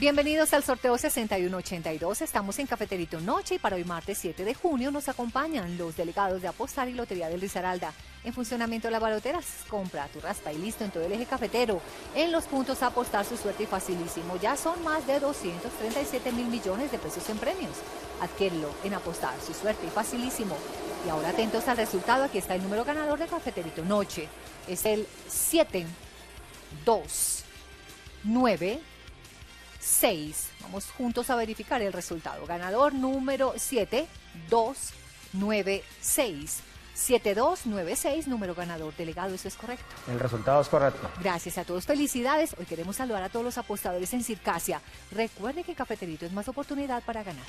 Bienvenidos al sorteo 6182. Estamos en Cafeterito Noche y para hoy martes 7 de junio nos acompañan los delegados de Apostar y Lotería del Risaralda. En funcionamiento de las baloteras, compra tu raspa y listo en todo el eje cafetero. En los puntos apostar su suerte y facilísimo. Ya son más de 237 mil millones de pesos en premios. Adquiérelo en apostar su suerte y facilísimo. Y ahora atentos al resultado. Aquí está el número ganador de Cafeterito Noche. Es el 7 2 9 6. Vamos juntos a verificar el resultado. Ganador número 7, 2, 9, 6. 7296, número ganador delegado, eso es correcto. El resultado es correcto. Gracias a todos, felicidades. Hoy queremos saludar a todos los apostadores en Circasia. Recuerde que Cafeterito es más oportunidad para ganar.